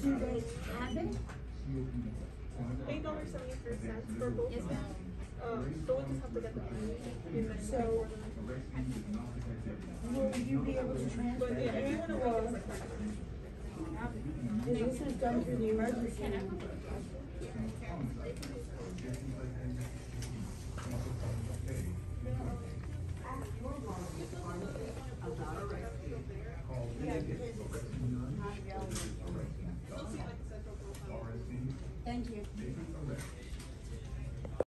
Do they have it? Eight dollars cents for both. Yes, ma'am. So we'll just have to get the money. So- Will you be able to transfer? But if you wanna this is done through the emergency.